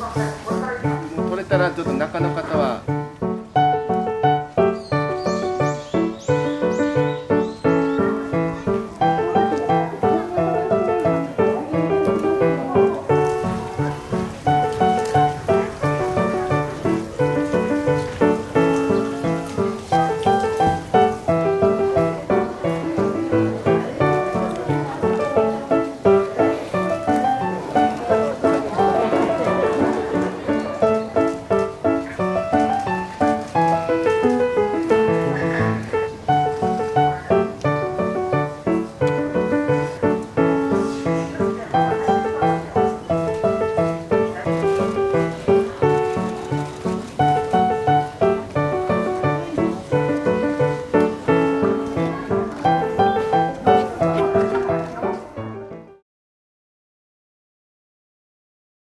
取れたらちょっと中の方は。